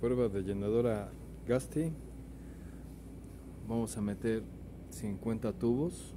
prueba de llenadora Gasti. Vamos a meter 50 tubos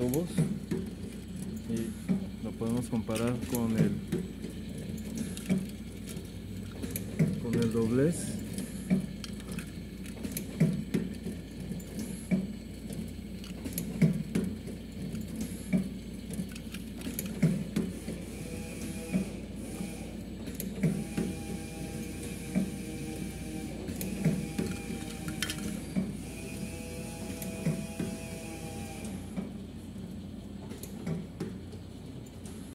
tubos y lo podemos comparar con el con el doblez